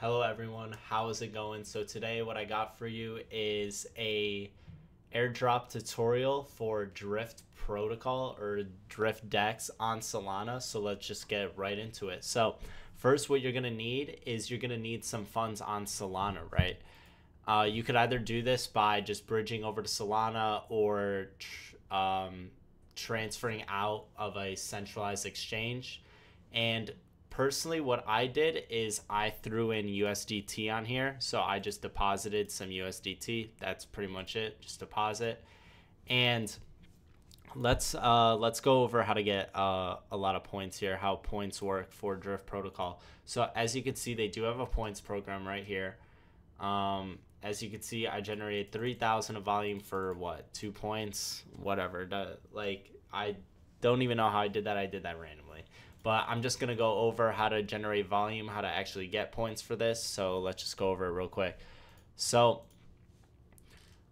Hello everyone, how is it going? So today what I got for you is a airdrop tutorial for Drift Protocol or Drift Dex on Solana. So let's just get right into it. So first what you're going to need is you're going to need some funds on Solana, right? Uh, you could either do this by just bridging over to Solana or tr- um, transferring out of a centralized exchange. And personally what i did is i threw in usdt on here. So i just deposited some usdt that's pretty much it. Just deposit. And let's uh, let's go over how to get uh, a lot of points here how points work for drift protocol. So as you can see they do have a points program right here. Um, as you can see i generated 3000 of volume for what two points? Whatever. Like i don't even know how i did that. I did that randomly but I'm just going to go over how to generate volume, how to actually get points for this. So let's just go over it real quick. So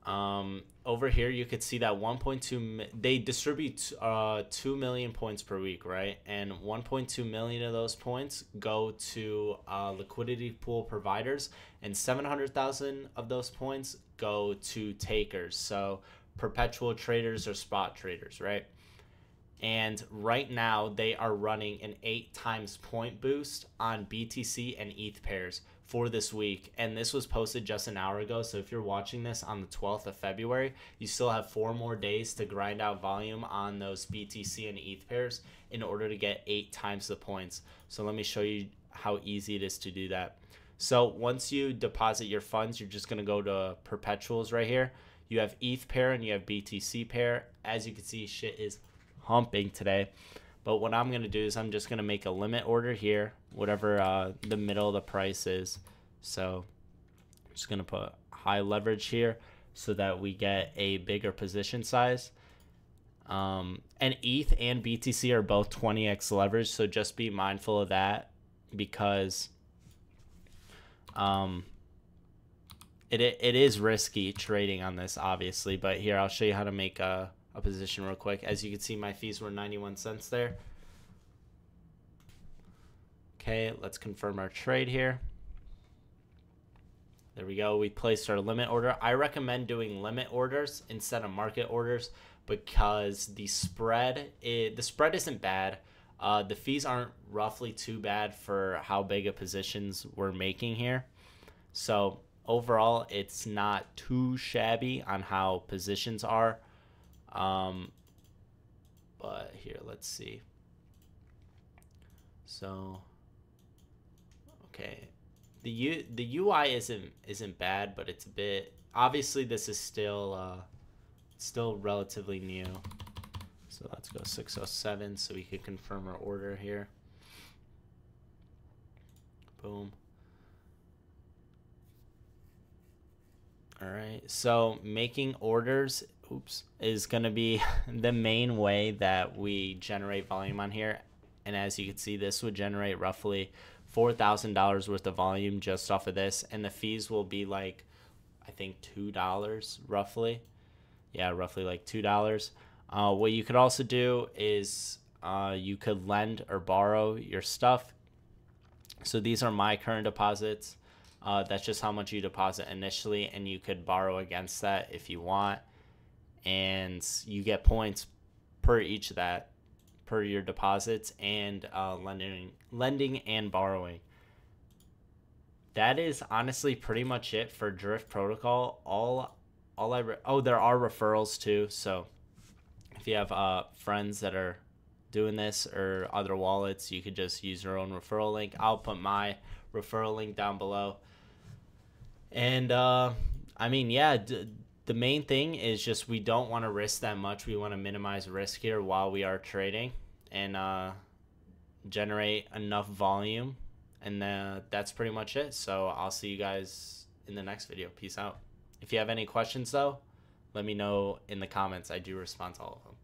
um, over here, you could see that 1.2, they distribute uh, 2 million points per week, right? And 1.2 million of those points go to uh, liquidity pool providers, and 700,000 of those points go to takers. So perpetual traders or spot traders, right? And right now, they are running an eight times point boost on BTC and ETH pairs for this week. And this was posted just an hour ago. So if you're watching this on the 12th of February, you still have four more days to grind out volume on those BTC and ETH pairs in order to get eight times the points. So let me show you how easy it is to do that. So once you deposit your funds, you're just going to go to perpetuals right here. You have ETH pair and you have BTC pair. As you can see, shit is humping today. But what I'm going to do is I'm just going to make a limit order here, whatever uh, the middle of the price is. So I'm just going to put high leverage here so that we get a bigger position size. Um, and ETH and BTC are both 20x leverage, so just be mindful of that because um, it, it is risky trading on this, obviously. But here, I'll show you how to make a a position real quick. As you can see, my fees were 91 cents there. Okay, let's confirm our trade here. There we go. We placed our limit order. I recommend doing limit orders instead of market orders because the spread the spread isn't bad. Uh, the fees aren't roughly too bad for how big of positions we're making here. So overall, it's not too shabby on how positions are. Um, but here, let's see. So, okay, the U the UI isn't isn't bad, but it's a bit. Obviously, this is still uh, still relatively new. So let's go 607 so we can confirm our order here. Boom. All right. So making orders oops, is going to be the main way that we generate volume on here. And as you can see, this would generate roughly $4,000 worth of volume just off of this. And the fees will be like, I think $2 roughly. Yeah, roughly like $2. Uh, what you could also do is uh, you could lend or borrow your stuff. So these are my current deposits. Uh, that's just how much you deposit initially, and you could borrow against that if you want and you get points per each of that per your deposits and uh, lending lending and borrowing. That is honestly pretty much it for drift protocol. All all i re- oh there are referrals too so if you have uh, friends that are doing this or other wallets you could just use your own referral link. I'll put my referral link down below. And uh, i mean yeah d- the main thing is just we don't want to risk that much. We want to minimize risk here while we are trading and uh, generate enough volume. And uh, that's pretty much it. So I'll see you guys in the next video. Peace out. If you have any questions, though, let me know in the comments. I do respond to all of them.